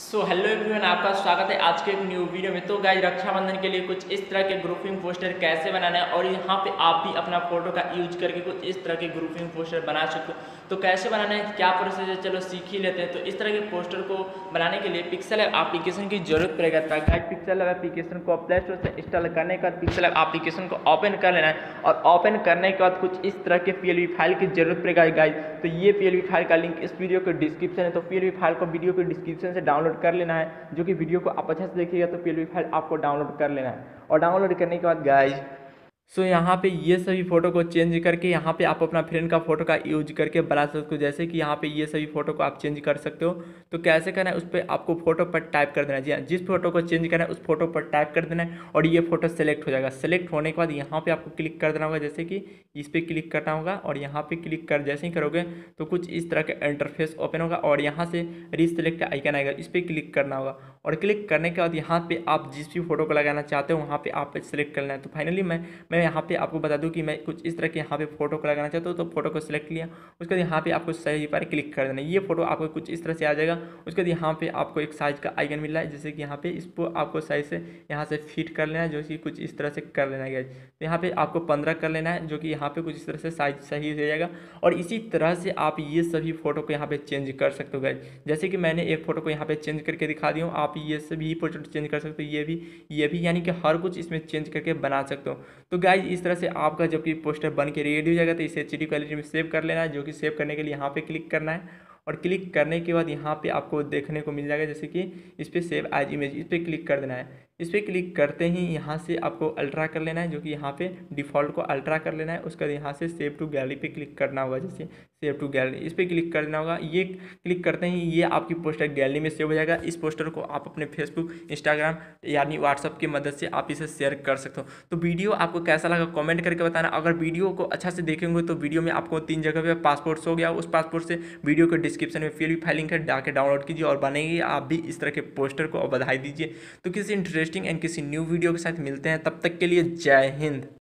So hello everyone आपका स्वागत है आज के एक न्यू वीडियो में। तो गाइज़ रक्षाबंधन के लिए कुछ इस तरह के ग्रुपिंग पोस्टर कैसे बनाना है और यहाँ पे आप भी अपना फ़ोटो का यूज़ करके कुछ इस तरह के ग्रुपिंग पोस्टर बना सकते हो। तो कैसे बनाना है, क्या प्रोसेस है, चलो सीख ही लेते हैं। तो इस तरह के पोस्टर को बनाने के लिए पिक्सल एप्लीकेशन की ज़रूरत पड़ेगा गाइज़ पिक्सल एप्लीकेशन को प्ले स्टोर से इंस्टॉल करने के बाद पिक्सल एप्लीकेशन को ओपन कर लेना है। और ओपन करने के बाद कुछ इस तरह के पी फ़ाइल की ज़रूरत पड़ेगा गाइज़ तो ये पीएल फ़ाइल का लिंक इस वीडियो के डिस्क्रिप्शन है। तो पी फ़ाइल को वीडियो के डिस्क्रिप्शन से डाउनलोड डाउनलोड कर लेना है, जो कि वीडियो को आप अच्छे से देखिएगा तो पी फ़ाइल आपको डाउनलोड कर लेना है। और डाउनलोड करने के बाद गाइज़ सो यहाँ पे ये सभी फ़ोटो को चेंज करके यहाँ पे आप अपना फ्रेंड का फ़ोटो का यूज़ करके बना सकते हो। जैसे कि यहाँ पे ये सभी फ़ोटो को आप चेंज कर सकते हो। तो कैसे करना है? उस पर आपको फ़ोटो पर टाइप कर देना है। जी हाँ जिस फ़ोटो को चेंज करना है, उस फ़ोटो पर टाइप कर देना है और ये फ़ोटो सेलेक्ट हो जाएगा। सेलेक्ट होने के बाद यहाँ पर आपको क्लिक कर देना होगा। जैसे कि इस पर क्लिक करना होगा और यहाँ पर क्लिक कर जैसे ही करोगे तो कुछ इस तरह का इंटरफेस ओपन होगा और यहाँ से रीसेलेक्ट आइकन आएगा। इस पर क्लिक करना होगा और क्लिक करने के बाद यहाँ पर आप जिस भी फ़ोटो को लगाना चाहते हो, वहाँ पर आप सेलेक्ट करना है। तो फाइनली मैं मैं यहाँ पे आपको बता दूँ कि मैं कुछ इस तरह के यहाँ पे फ़ोटो को लगाना चाहता हूँ तो फ़ोटो को सिलेक्ट लिया उसके बाद यहाँ पे आपको सही पर क्लिक कर देना। ये फ़ोटो आपको कुछ इस तरह से आ जाएगा। उसके बाद यहाँ पे आपको एक साइज़ का आइकन मिल रहा है, जैसे कि यहाँ पे इसको आपको सही से यहाँ से फिट कर लेना है, जो कि कुछ इस तरह से कर लेना है तो यहाँ पे आपको पंद्रह कर लेना है, जो कि यहाँ पे कुछ इस तरह से साइज़ सही हो जाएगा। और इसी तरह से आप ये सभी फ़ोटो को यहाँ पे चेंज कर सकते हो गए जैसे कि मैंने एक फ़ोटो को यहाँ पे चेंज करके दिखा दी हूँ, आप ये सभी फ़ोटो चेंज कर सकते हो, ये भी ये भी, यानी कि हर कुछ इसमें चेंज करके बना सकते हो। तो गाइज़ इस तरह से आपका जब कि पोस्टर बन के रेडी हो जाएगा तो इसे एच क्वालिटी में सेव कर लेना है, जो कि सेव करने के लिए यहाँ पे क्लिक करना है। और क्लिक करने के बाद यहाँ पे आपको देखने को मिल जाएगा, जैसे कि इस पर सेव एज इमेज इस पर क्लिक कर देना है। इस पर क्लिक करते ही यहाँ से आपको अल्ट्रा कर लेना है, जो कि यहाँ पे डिफ़ॉल्ट को अल्ट्रा कर लेना है। उसके बाद यहाँ से सेव टू गैलरी पे क्लिक करना होगा, जैसे सेव टू गैलरी। इस पर क्लिक करना होगा। ये क्लिक करते ही ये आपकी पोस्टर गैलरी में सेव हो जाएगा। इस पोस्टर को आप अपने फेसबुक, इंस्टाग्राम यानी व्हाट्सअप की मदद से आप इसे शेयर कर सकते हो। तो वीडियो आपको कैसा लगा कॉमेंट करके बताना। अगर वीडियो को अच्छा से देखेंगे तो वीडियो में आपको तीन जगह पर पासपोर्ट हो गया। उस पासपोर्ट से वीडियो के डिस्क्रिप्शन में फिर भी फाइलिंग कर डाके डाउनलोड कीजिए और बनेगी। आप भी इस तरह के पोस्टर को बधाई दीजिए। तो किसी इंटरेस्टिंग एंड किसी न्यू वीडियो के साथ मिलते हैं, तब तक के लिए जय हिंद।